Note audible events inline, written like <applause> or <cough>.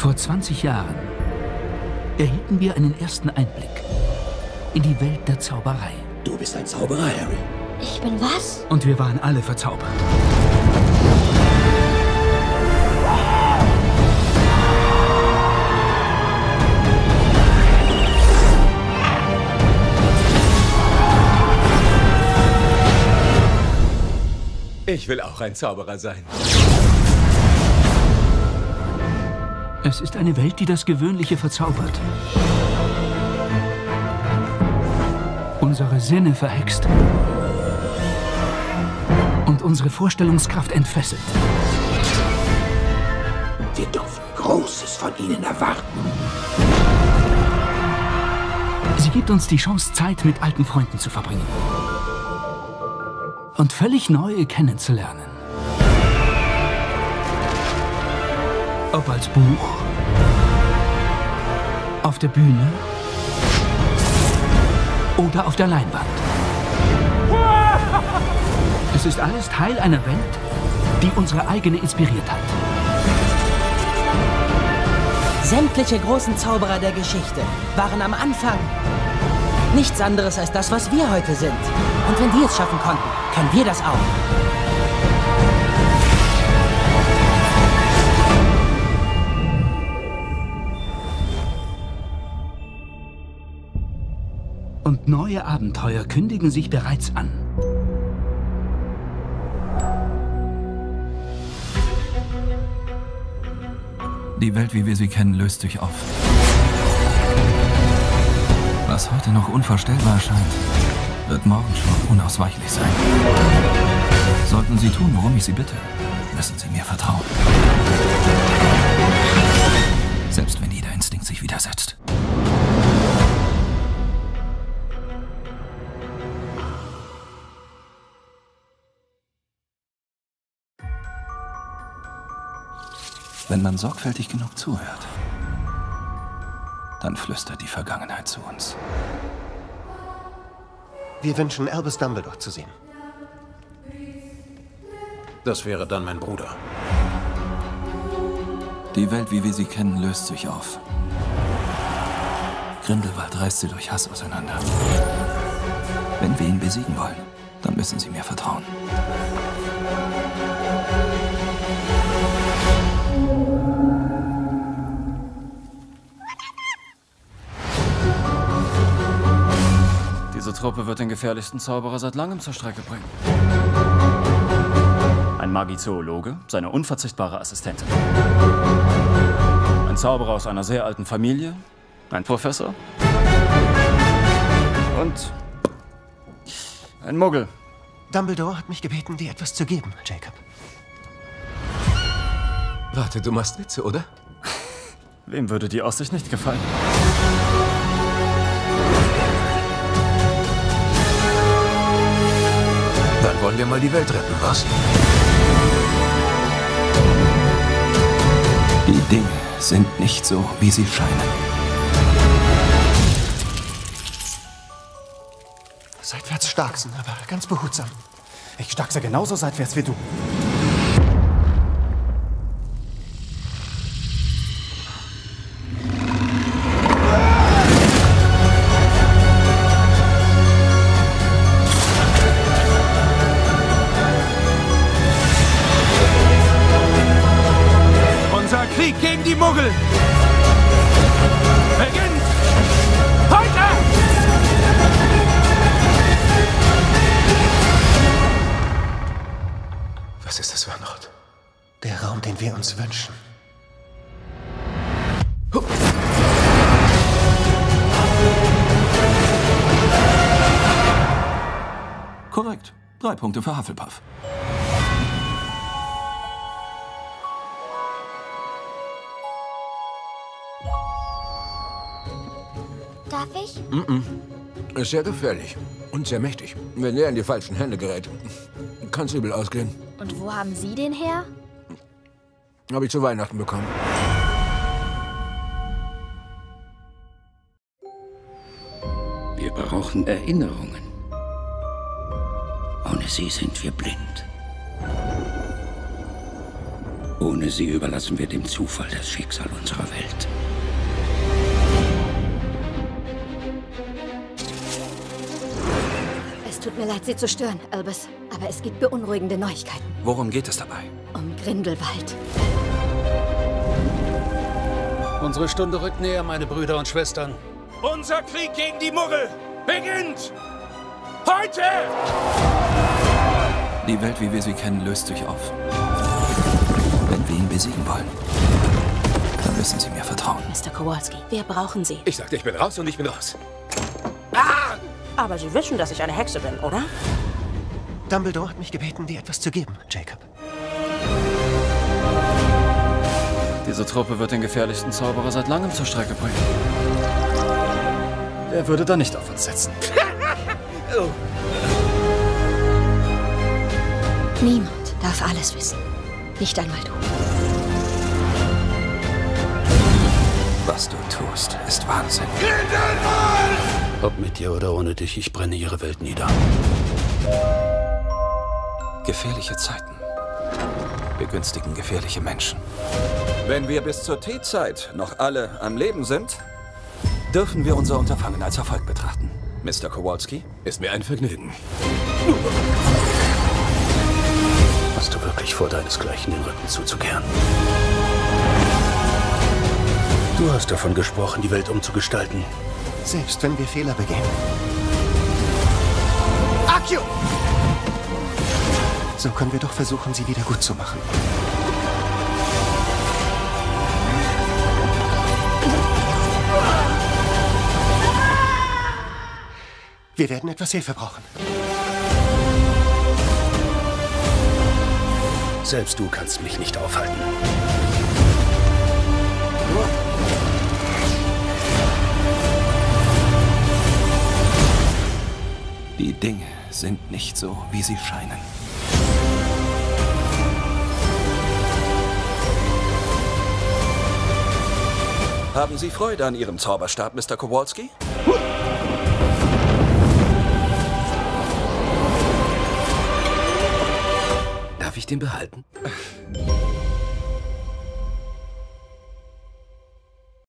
Vor 20 Jahren erhielten wir einen ersten Einblick in die Welt der Zauberei. Du bist ein Zauberer, Harry. Ich bin was? Und wir waren alle verzaubert. Ich will auch ein Zauberer sein. Es ist eine Welt, die das Gewöhnliche verzaubert. Unsere Sinne verhext. Und unsere Vorstellungskraft entfesselt. Wir dürfen Großes von ihnen erwarten. Sie gibt uns die Chance, Zeit mit alten Freunden zu verbringen. Und völlig neue kennenzulernen. Ob als Buch, auf der Bühne oder auf der Leinwand. <laughs> Es ist alles Teil einer Welt, die unsere eigene inspiriert hat. Sämtliche großen Zauberer der Geschichte waren am Anfang nichts anderes als das, was wir heute sind. Und wenn die es schaffen konnten, können wir das auch. Und neue Abenteuer kündigen sich bereits an. Die Welt, wie wir sie kennen, löst sich auf. Was heute noch unvorstellbar erscheint, wird morgen schon unausweichlich sein. Sollten Sie tun, worum ich Sie bitte, müssen Sie mir vertrauen. Selbst wenn jeder Instinkt sich widersetzt. Wenn man sorgfältig genug zuhört, dann flüstert die Vergangenheit zu uns. Wir wünschen Albus Dumbledore zu sehen. Das wäre dann mein Bruder. Die Welt, wie wir sie kennen, löst sich auf. Grindelwald reißt sie durch Hass auseinander. Wenn wir ihn besiegen wollen, dann müssen Sie mir vertrauen. Truppe wird den gefährlichsten Zauberer seit langem zur Strecke bringen. Ein Magizoologe, seine unverzichtbare Assistentin. Ein Zauberer aus einer sehr alten Familie, ein Professor und ein Muggel. Dumbledore hat mich gebeten, dir etwas zu geben, Jacob. Warte, du machst Witze, oder? Wem würde die Aussicht nicht gefallen? Dann wollen wir mal die Welt retten, was? Die Dinge sind nicht so, wie sie scheinen. Seitwärts starksen, aber ganz behutsam. Ich starkse genauso seitwärts wie du. Muggel beginnt heute! Was ist das für ein Ort? Der Raum, den wir uns wünschen. Korrekt. Drei Punkte für Hufflepuff. Darf ich? Mm Ist sehr gefährlich und sehr mächtig. Wenn er in die falschen Hände gerät, kann es übel ausgehen. Und wo haben Sie den her? Habe ich zu Weihnachten bekommen. Wir brauchen Erinnerungen. Ohne sie sind wir blind. Ohne sie überlassen wir dem Zufall das Schicksal unserer Welt. Es tut mir leid, Sie zu stören, Albus. Aber es gibt beunruhigende Neuigkeiten. Worum geht es dabei? Um Grindelwald. Unsere Stunde rückt näher, meine Brüder und Schwestern. Unser Krieg gegen die Muggel beginnt! Heute! Die Welt, wie wir sie kennen, löst sich auf. Wenn wir ihn besiegen wollen, dann müssen Sie mir vertrauen. Mr. Kowalski, wir brauchen Sie. Ich sagte, ich bin raus und ich bin raus. Aber Sie wissen, dass ich eine Hexe bin, oder? Dumbledore hat mich gebeten, dir etwas zu geben, Jacob. Diese Truppe wird den gefährlichsten Zauberer seit langem zur Strecke bringen. Er würde da nicht auf uns setzen. <laughs> Niemand darf alles wissen. Nicht einmal du. Was du tust, ist Wahnsinn. Ob mit dir oder ohne dich, ich brenne ihre Welt nieder. Gefährliche Zeiten begünstigen gefährliche Menschen. Wenn wir bis zur Teezeit noch alle am Leben sind, dürfen wir unser Unterfangen als Erfolg betrachten. Mr. Kowalski? Ist mir ein Vergnügen. Hast du wirklich vor, deinesgleichen den Rücken zuzukehren? Du hast davon gesprochen, die Welt umzugestalten. Selbst wenn wir Fehler begehen. Akio! So können wir doch versuchen, sie wieder gut zu machen. Wir werden etwas Hilfe brauchen. Selbst du kannst mich nicht aufhalten. Sind nicht so, wie sie scheinen. Haben Sie Freude an Ihrem Zauberstab, Mr. Kowalski? Darf ich den behalten? <laughs>